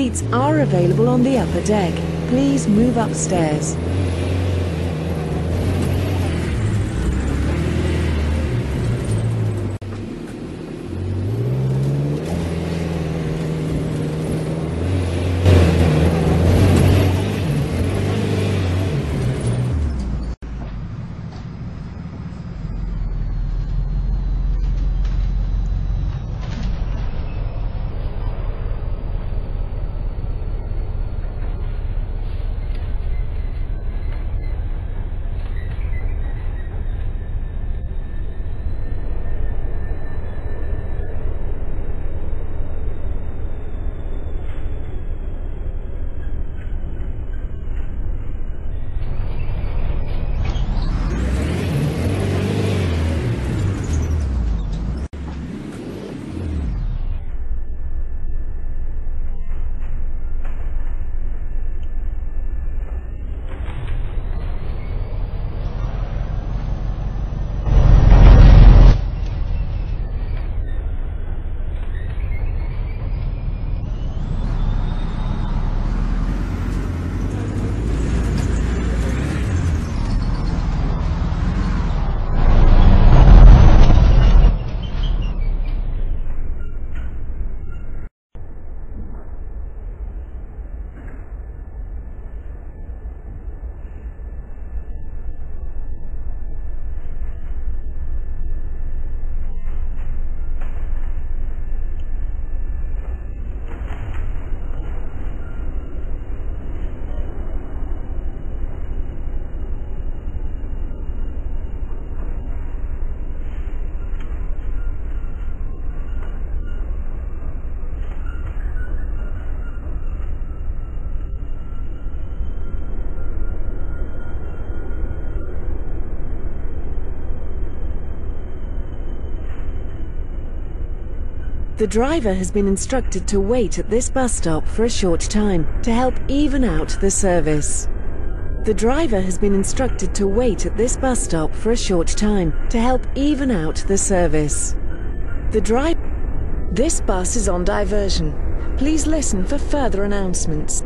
Seats are available on the upper deck. Please move upstairs. The driver has been instructed to wait at this bus stop for a short time to help even out the service. The driver has been instructed to wait at this bus stop for a short time to help even out the service. The drive. This bus is on diversion. Please listen for further announcements.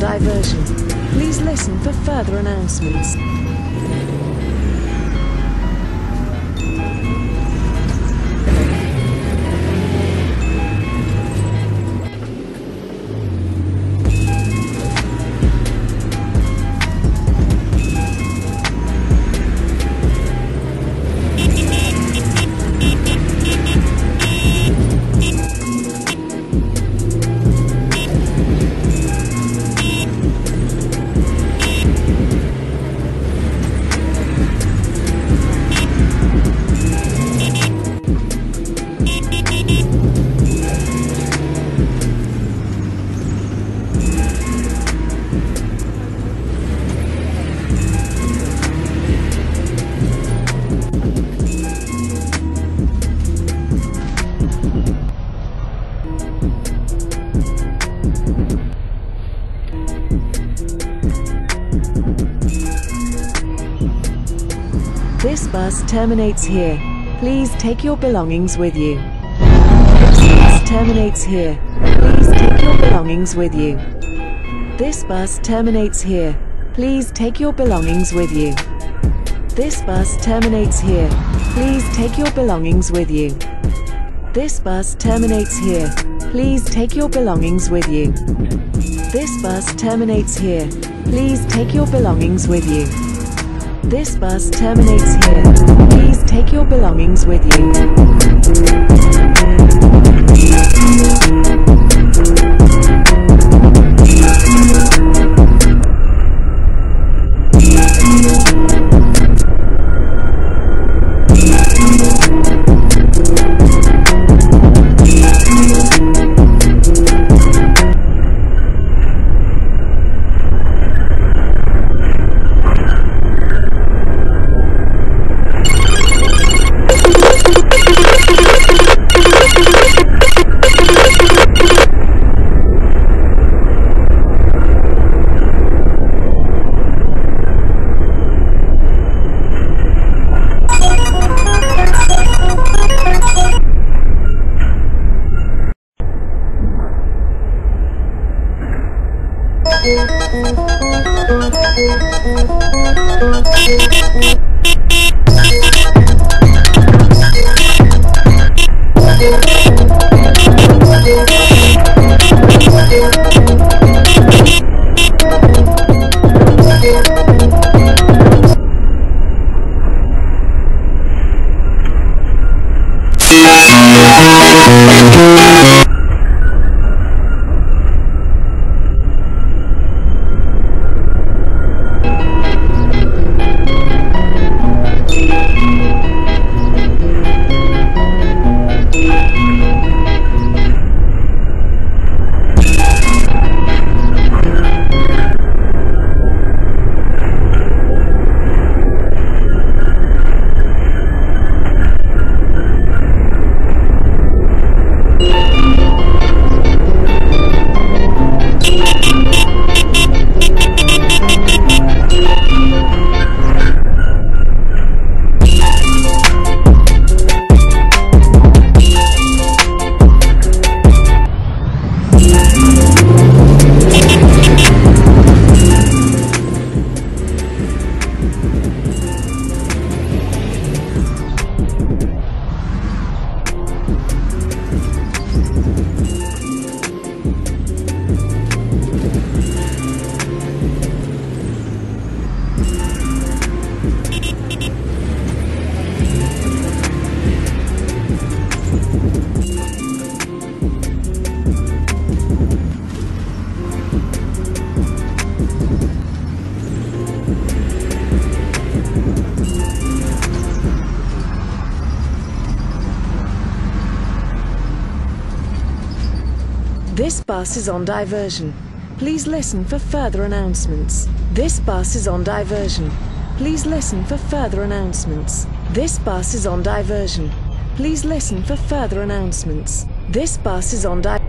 Diversion. Please listen for further announcements. Terminates here. Please take your belongings with you. This bus terminates here. Please take your belongings with you. This bus terminates here. Please take your belongings with you. This bus terminates here. Please take your belongings with you. This bus terminates here. Please take your belongings with you. This bus terminates here. Please take your belongings with you. This bus terminates here. Please take your belongings with you. This bus is on diversion. Please listen for further announcements. This bus is on diversion. Please listen for further announcements. This bus is on diversion. Please listen for further announcements. This bus is on diversion.